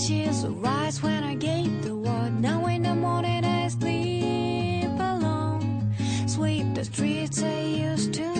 She used rise when I gave the word. Now in the morning I sleep alone. Sweep the streets I used to.